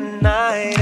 night.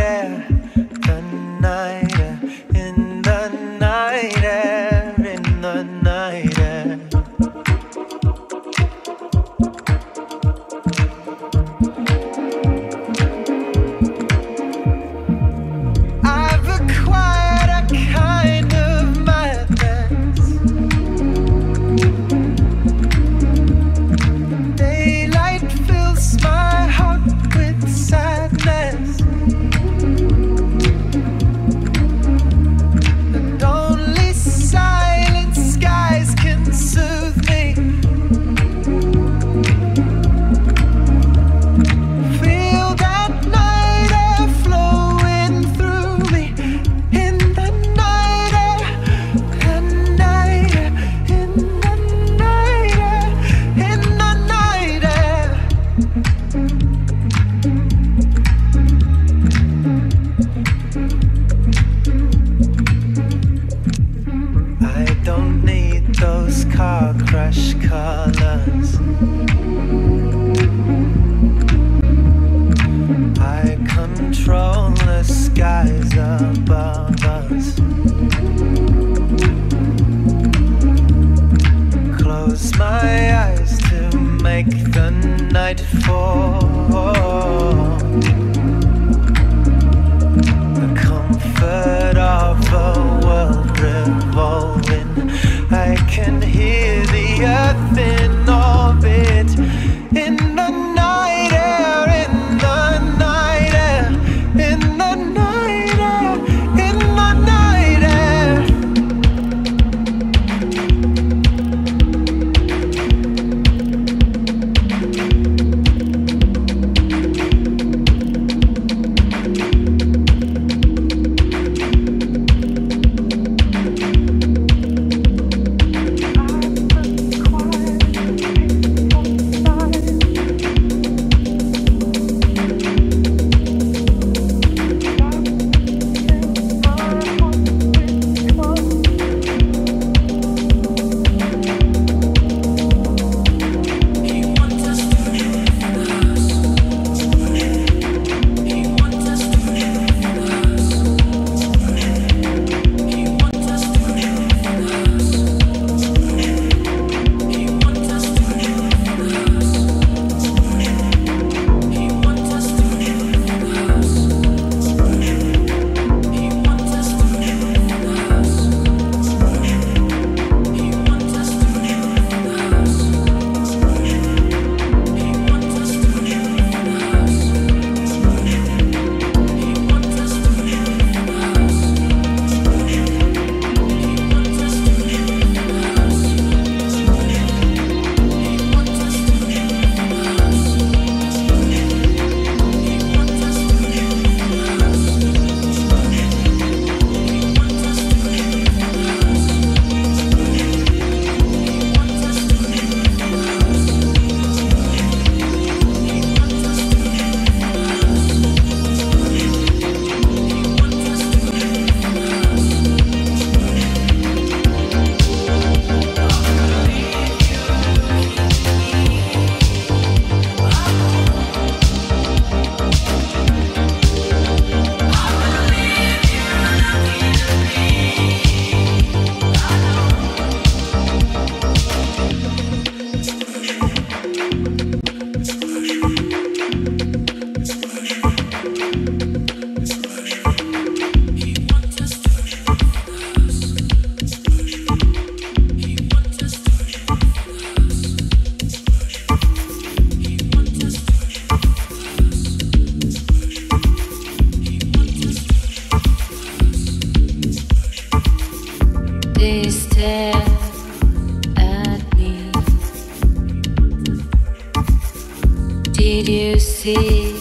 See?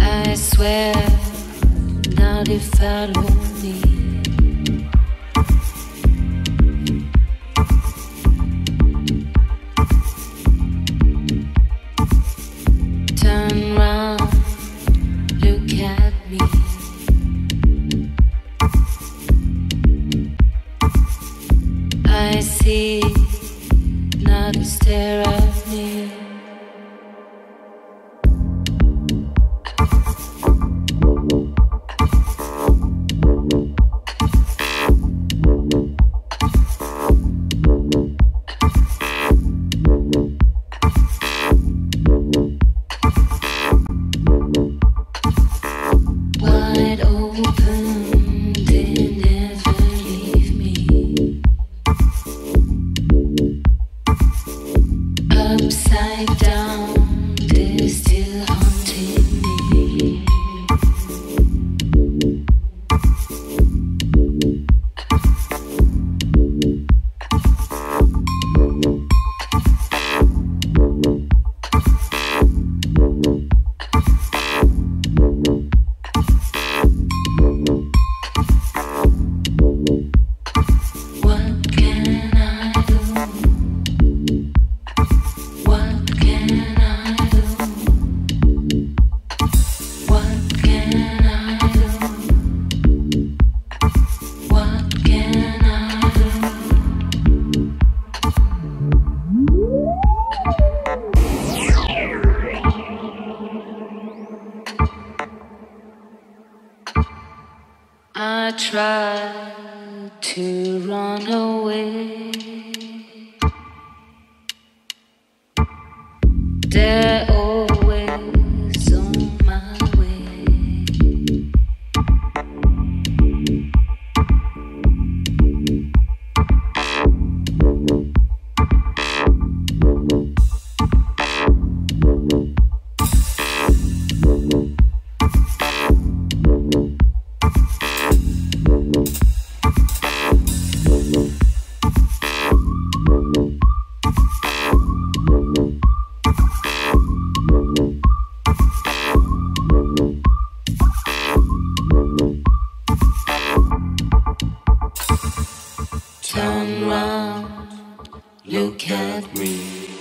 I swear, now they follow me. To run away. They're always oh, Me.